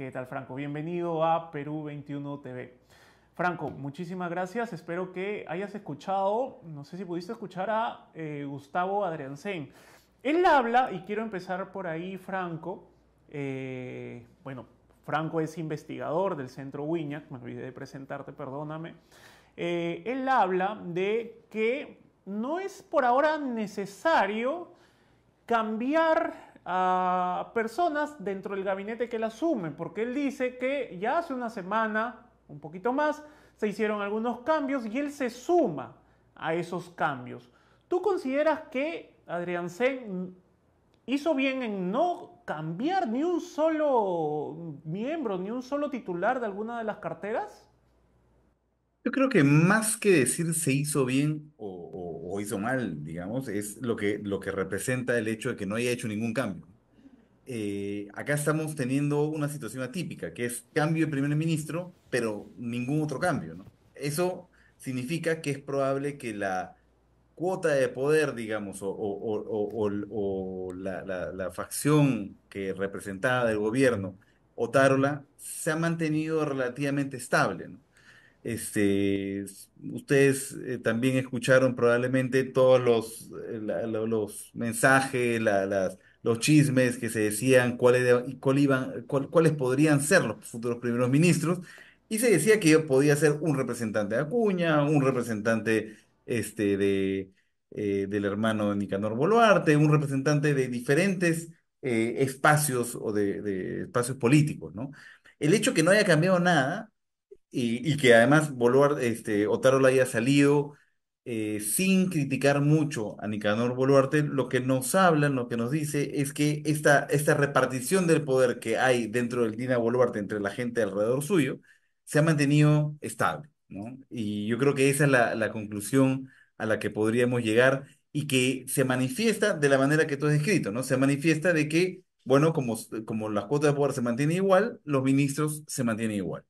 ¿Qué tal, Franco? Bienvenido a Perú 21 TV. Franco, muchísimas gracias. Espero que hayas escuchado, no sé si pudiste escuchar a eh, Gustavo Adriansen. Él habla, y quiero empezar por ahí, Franco. Eh, bueno, Franco es investigador del Centro Wiñac, me olvidé de presentarte, perdóname. Eh, él habla de que no es por ahora necesario cambiar a personas dentro del gabinete que la asumen, porque él dice que ya hace una semana, un poquito más, se hicieron algunos cambios y él se suma a esos cambios. ¿Tú consideras que Adrián Sen hizo bien en no cambiar ni un solo miembro, ni un solo titular de alguna de las carteras? Yo creo que más que decir se hizo bien o, hizo mal, digamos, es lo que, lo que representa el hecho de que no haya hecho ningún cambio. Eh, acá estamos teniendo una situación atípica, que es cambio de primer ministro, pero ningún otro cambio, ¿no? Eso significa que es probable que la cuota de poder, digamos, o, la- la facción que representaba del gobierno, Otárola, se ha mantenido relativamente estable, ¿no? Este, ustedes eh, también escucharon probablemente todos los, eh, mensajes, los chismes que se decían cuáles, cuáles podrían ser los futuros primeros ministros. Y se decía que podía ser un representante de Acuña, un representante este, de, eh, del hermano de Nicanor Boluarte, un representante de diferentes espacios o de, espacios políticos. El hecho que no haya cambiado nada y, que además Boluarte, este, Otárola haya salido eh, sin criticar mucho a Nicanor Boluarte, lo que nos habla, lo que nos dice es que esta, esta repartición del poder que hay dentro del Dina Boluarte entre la gente alrededor suyo se ha mantenido estable, ¿no? Y yo creo que esa es la, conclusión a la que podríamos llegar y que se manifiesta de la manera que tú has descrito, ¿no? Se manifiesta de que, bueno, como, como las cuotas de poder se mantienen igual, los ministros se mantienen igual.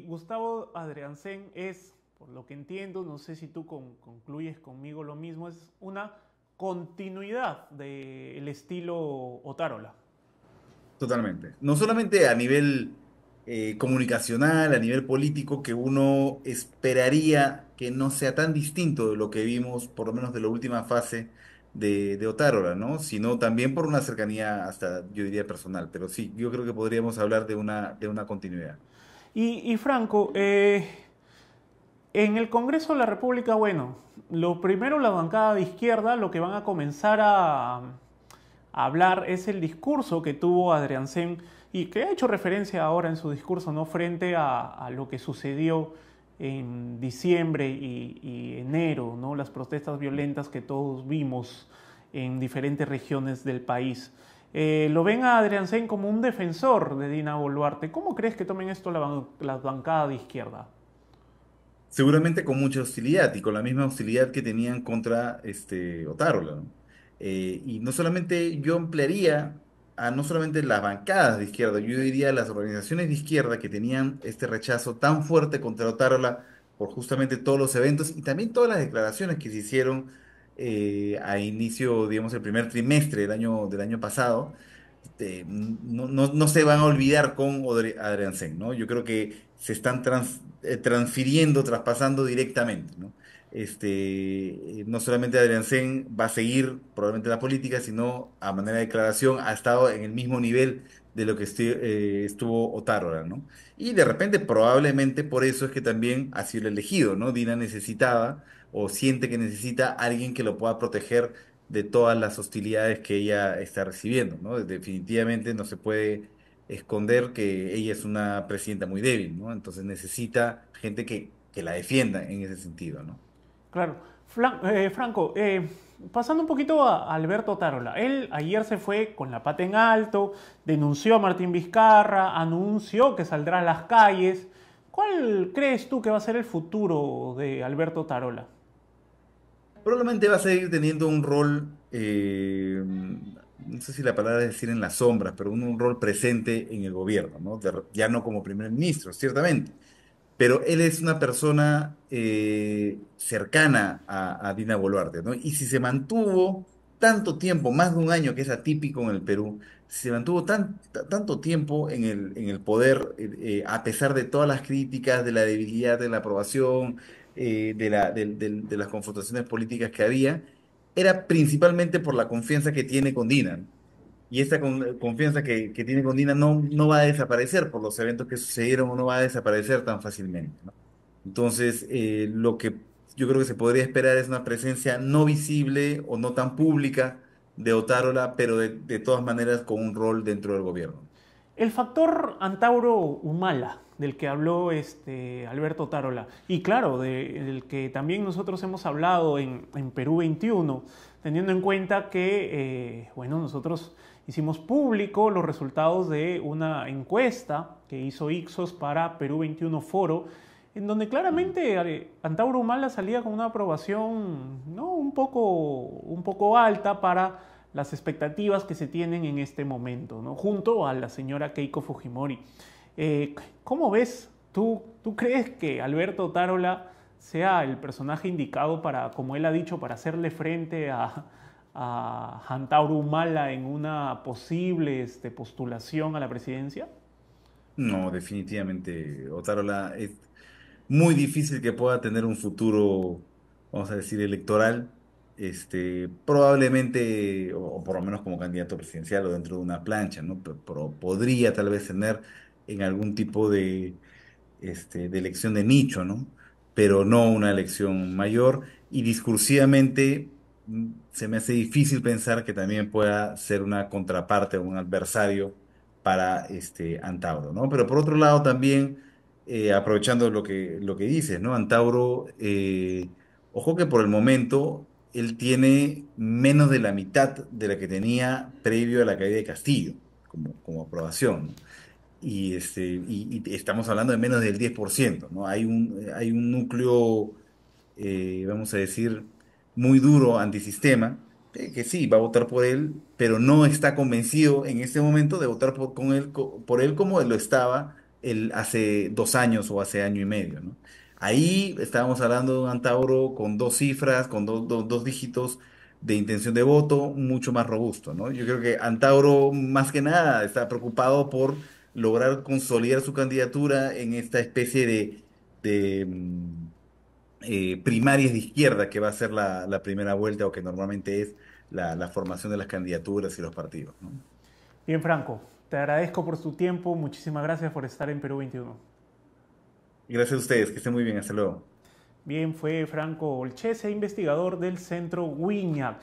Gustavo Adriansen es, por lo que entiendo, no sé si tú con- concluyes conmigo lo mismo, es una continuidad del estilo Otárola. Totalmente. No solamente a nivel eh, comunicacional, a nivel político, que uno esperaría que no sea tan distinto de lo que vimos, por lo menos de la última fase de, de Otárola, ¿no? Sino también por una cercanía hasta, yo diría, personal. Pero sí, yo creo que podríamos hablar de una, de una continuidad. Y, Franco, eh, en el Congreso de la República, bueno, lo primero la bancada de izquierda, lo que van a comenzar a, hablar es el discurso que tuvo Adrián Sen y que ha hecho referencia ahora en su discurso, ¿no? Frente a, a lo que sucedió en diciembre y, y enero, ¿no? Las protestas violentas que todos vimos en diferentes regiones del país. Eh, lo ven a Adrián Sen como un defensor de Dina Boluarte. ¿Cómo crees que tomen esto la, ban- la bancada de izquierda? Seguramente con mucha hostilidad y con la misma hostilidad que tenían contra este Otárola. Eh, y no solamente yo emplearía a no solamente las bancadas de izquierda, yo diría las organizaciones de izquierda que tenían este rechazo tan fuerte contra Otárola por justamente todos los eventos y también todas las declaraciones que se hicieron eh, a inicio, digamos, el primer trimestre del año, del año pasado este, no, no, no se van a olvidar con Adrián Sen, ¿no? Yo creo que se están eh, transfiriendo, traspasando directamente, ¿no? Este, eh, no solamente Adrián Sen va a seguir probablemente la política, sino a manera de declaración ha estado en el mismo nivel de lo que eh, estuvo Otárola, ¿no? Y de repente, probablemente por eso es que también ha sido el elegido, ¿no? Dina necesitaba o siente que necesita alguien que lo pueda proteger de todas las hostilidades que ella está recibiendo, ¿no? Definitivamente no se puede esconder que ella es una presidenta muy débil, ¿no? Entonces necesita gente que, que la defienda en ese sentido, ¿no? Claro. Eh, Franco, eh, pasando un poquito a Alberto Tarola. Él ayer se fue con la pata en alto, denunció a Martín Vizcarra, anunció que saldrá a las calles. ¿Cuál crees tú que va a ser el futuro de Alberto Tarola? Probablemente va a seguir teniendo un rol, eh, no sé si la palabra es decir en las sombras, pero un, rol presente en el gobierno, ¿no? Ya no como primer ministro, ciertamente. Pero él es una persona eh, cercana a, Dina Boluarte, ¿no? Y si se mantuvo tanto tiempo, más de un año, que es atípico en el Perú, se mantuvo tan, tanto tiempo en el, en el poder, eh, a pesar de todas las críticas, de la debilidad de la aprobación, eh, de- de las confrontaciones políticas que había, era principalmente por la confianza que tiene con Dina. Y esta con- confianza que, que tiene con Dina no, no va a desaparecer por los eventos que sucedieron no va a desaparecer tan fácilmente. Entonces, eh, lo que yo creo que se podría esperar es una presencia no visible o no tan pública de Otárola, pero de, de todas maneras con un rol dentro del gobierno. El factor Antauro Humala, del que habló este Alberto Tarola, y claro, de- del que también nosotros hemos hablado en, en Perú 21, teniendo en cuenta que, eh, bueno, nosotros hicimos público los resultados de una encuesta que hizo Ixos para Perú 21 Foro, en donde claramente eh, Antauro Humala salía con una aprobación ¿no? un, poco, un poco alta para las expectativas que se tienen en este momento, ¿no? junto a la señora Keiko Fujimori. Eh, ¿Cómo ves? ¿Tú, ¿Tú crees que Alberto Tarola sea el personaje indicado para, como él ha dicho, para hacerle frente a, a Antauro Humala en una posible este, postulación a la presidencia? No, definitivamente, Otárola es muy difícil que pueda tener un futuro, vamos a decir, electoral. Este, probablemente, o, por lo menos como candidato presidencial o dentro de una plancha, ¿no? Pero podría tal vez tener en algún tipo de este, de elección de nicho, ¿no? Pero no una elección mayor. Y discursivamente mm, se me hace difícil pensar que también pueda ser una contraparte o un adversario para este Antauro, ¿no? Pero por otro lado también, eh, aprovechando lo que, lo que dices, ¿no? Antauro, eh, ojo que por el momento él tiene menos de la mitad de la que tenía previo a la caída de Castillo, como, como aprobación. Y, este, y, estamos hablando de menos del 10%, ¿no? Hay un, hay un núcleo, eh, vamos a decir, muy duro antisistema, eh, que sí, va a votar por él, pero no está convencido en este momento de votar por, con él, por él como lo estaba él hace dos años o hace año y medio, ¿no? Ahí estábamos hablando de un Antauro con dos cifras, con dos dos- dos dígitos de intención de voto, mucho más robusto, ¿no? Yo creo que Antauro, más que nada, está preocupado por lograr consolidar su candidatura en esta especie de, de, mm, eh, primarias de izquierda que va a ser la, la primera vuelta o que normalmente es la, la formación de las candidaturas y los partidos, ¿no? Bien, Franco, te agradezco por tu tiempo, muchísimas gracias por estar en Perú 21. Y gracias a ustedes, que estén muy bien, hasta luego. Bien, fue Franco Olchese, investigador del Centro Wiñac.